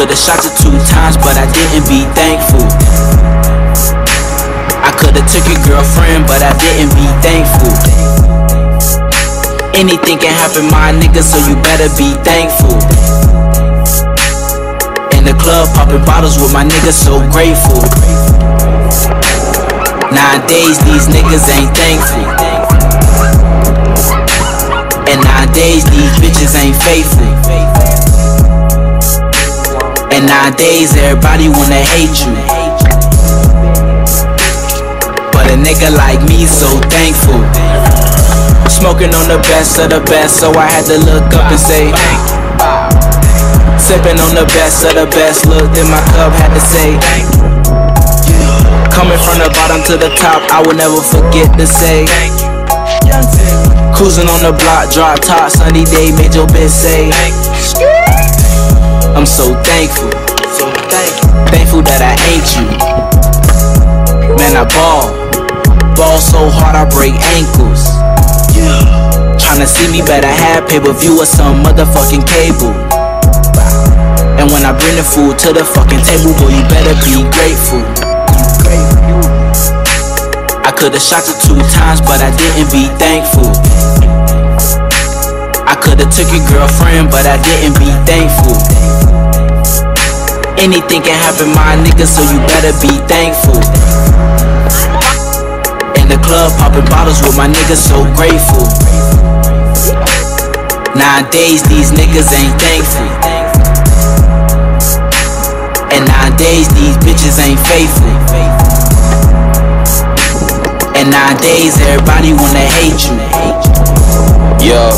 could've shot you two times, but I didn't be thankful. I could've took your girlfriend, but I didn't be thankful. Anything can happen, my nigga, so you better be thankful. In the club, popping bottles with my niggas, so grateful. Nowadays, these niggas ain't thankful. And nowadays, these bitches ain't faithful. Nowadays, everybody wanna hate you. But a nigga like me, so thankful. Smoking on the best of the best, so I had to look up and say, Sipping on the best of the best, looked in my cup, had to say, Coming from the bottom to the top, I will never forget to say, Cruising on the block, drop top, sunny day, made your bitch say, I'm so thankful ain't you. Man, I ball, ball so hard I break ankles. Yeah. Tryna see me better have pay per view or some motherfucking cable. And when I bring the food to the fucking table, boy, you better be grateful. I could've shot you two times, but I didn't be thankful. I could've took your girlfriend, but I didn't be thankful. Anything can happen, my nigga, so you better be thankful. In the club, popping bottles with my niggas, so grateful. Nowadays, these niggas ain't thankful. And nowadays, these bitches ain't faithful. And nowadays, everybody wanna hate you. Yo,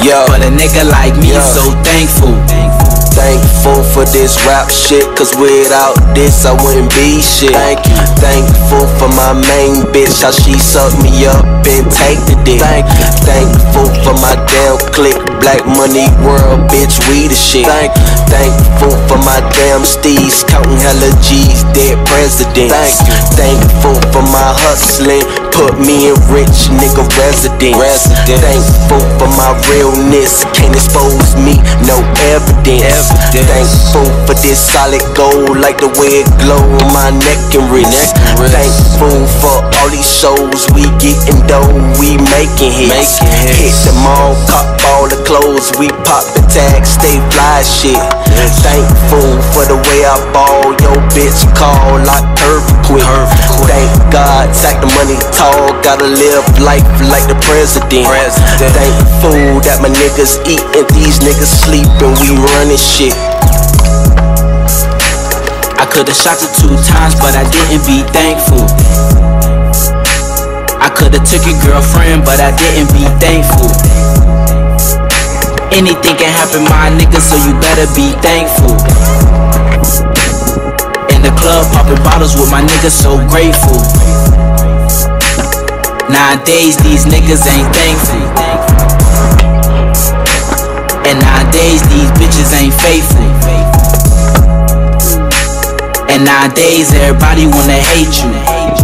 yo, But a nigga like me, Yeah. so thankful. Thankful for this rap shit, cause without this I wouldn't be shit. Thank you. Thankful for my main bitch, how she suck me up and take the dick. Thank you. Thankful for my damn click, black money world, bitch, we the shit. Thank you. Thankful for my damn steez, counting hella G's, dead presidents. Thank you. Thankful for my hustling, put me in rich nigga residence. Residence. Thankful for my realness, can't expose me, no evidence. Evidence. Thankful for this solid gold, like the way it glow on my neck and wrist. Neck and wrist. Thankful for all these shows we getting dough, we making hits. Making hits. Hit them all, cop all the clothes, we pop the tag, stay fly shit. Thankful for the way I ball, yo bitch call like curve quick. Thank God, stack the money tall, gotta live life like the president. President. Thankful that my niggas eat and these niggas sleep and we running shit. I could've shot you two times, but I didn't be thankful. Could've took your girlfriend, but I didn't be thankful. Anything can happen, my nigga, so you better be thankful. In the club, popping bottles with my niggas, so grateful. Nowadays, these niggas ain't thankful. And nowadays, these bitches ain't faithful. And nowadays, everybody wanna hate you.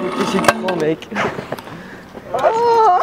Qu'est-ce qu'il prend, mec. Oh.